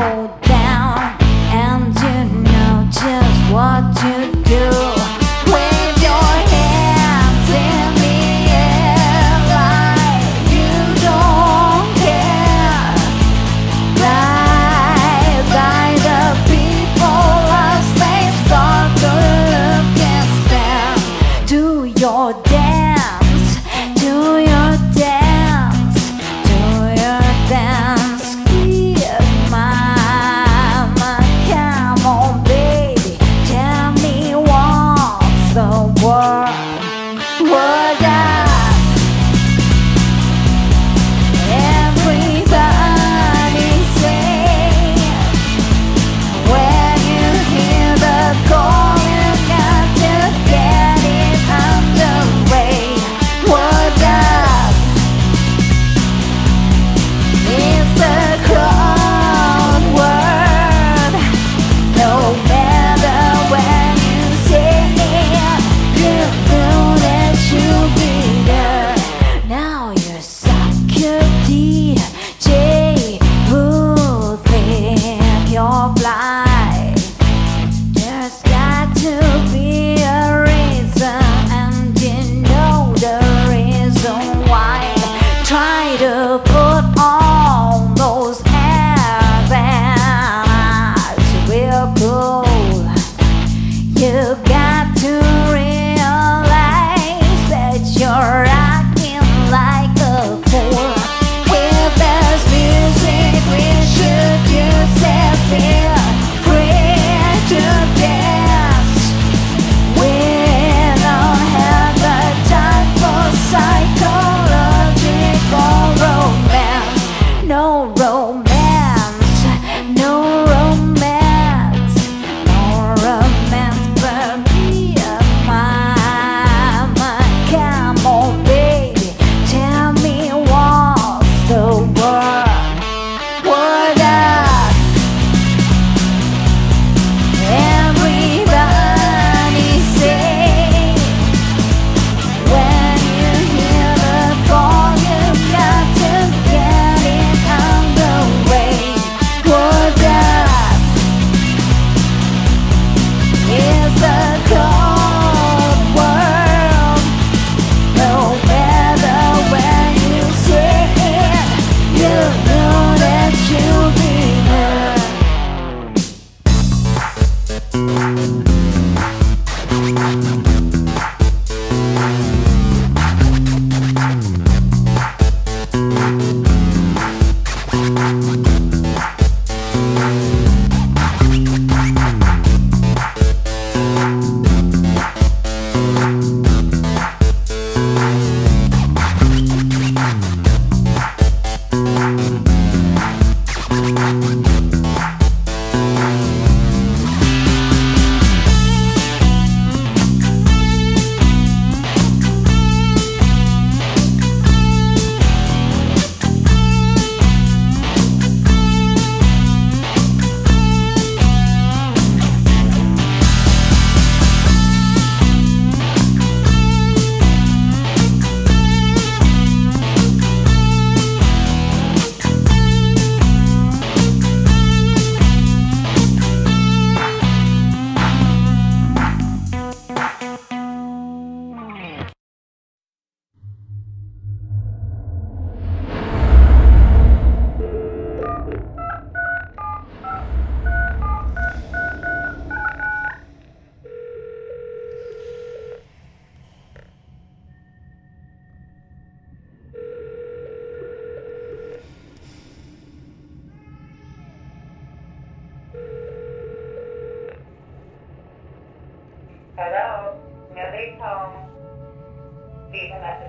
Oh.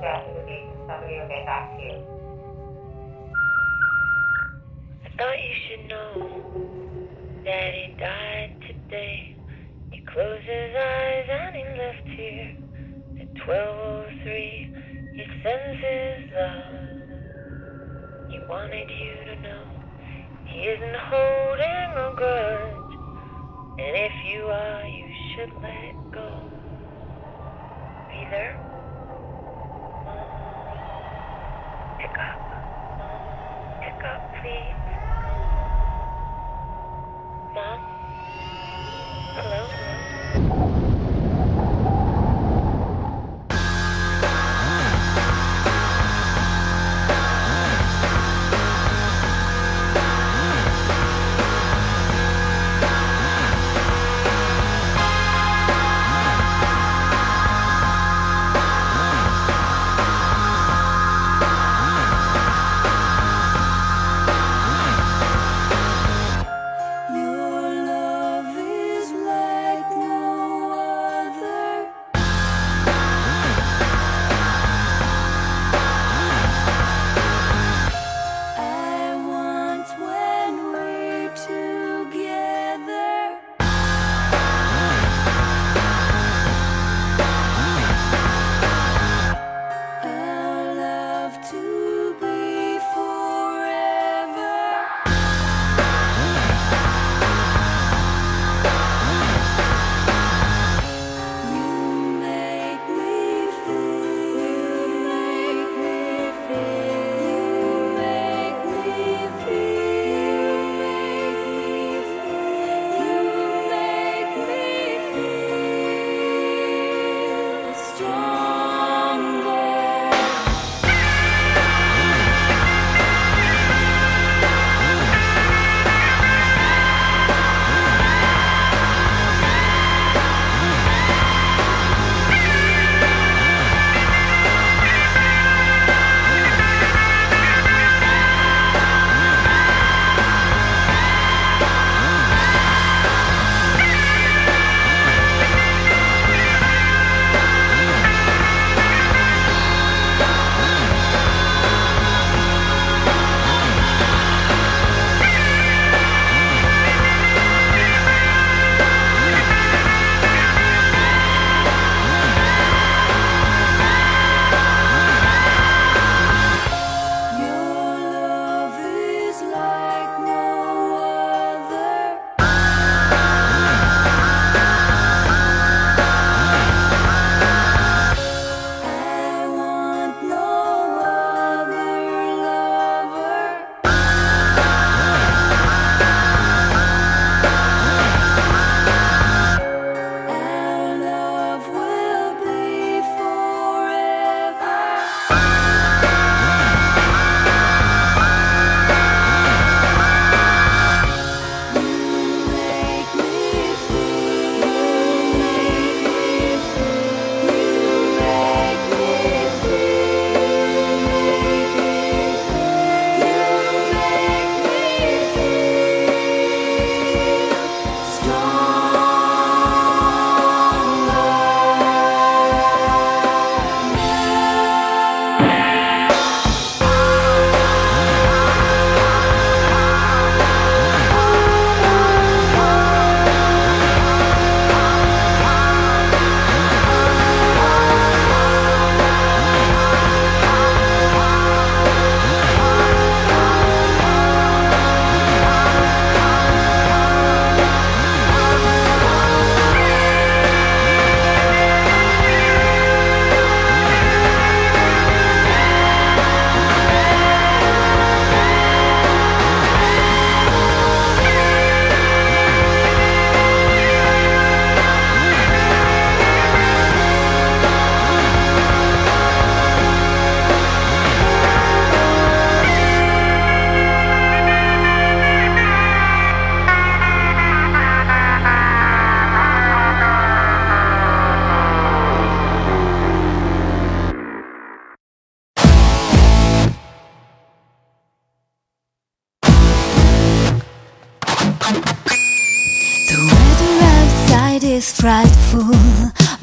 Somebody will get back to you. I thought you should know that he died today. He closed his eyes and he left here at 1203. He sends his love. He wanted you to know he isn't holding a grudge. And if you are, you should let go. Be there? Up, please.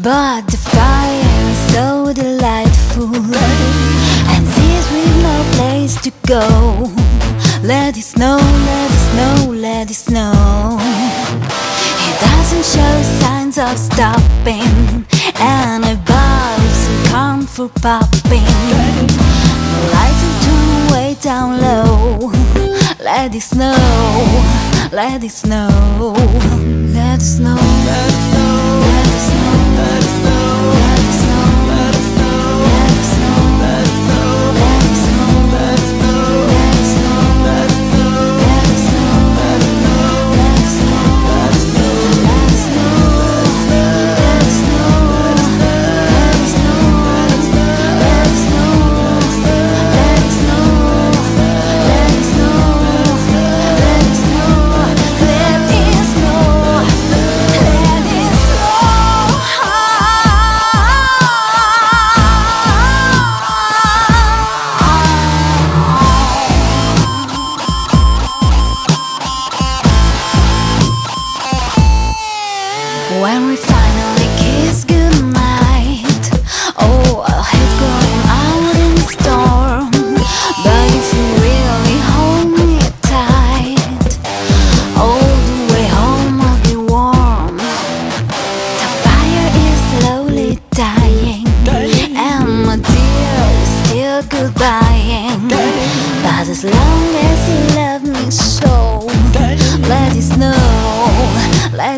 But the fire is so delightful. And this with no place to go. Let it snow, let it snow, let it snow. It doesn't show signs of stopping, and a bulbs come for popping. The lights are turned way down low. Let it snow, let it snow, let it snow, let it snow, let it snow, let it snow,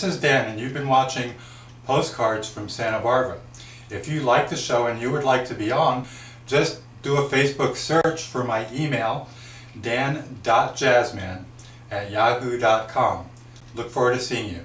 This is Dan and you've been watching Postcards from Santa Barbara. If you like the show and you would like to be on, just do a Facebook search for my email, dan.jazzman at yahoo.com. Look forward to seeing you.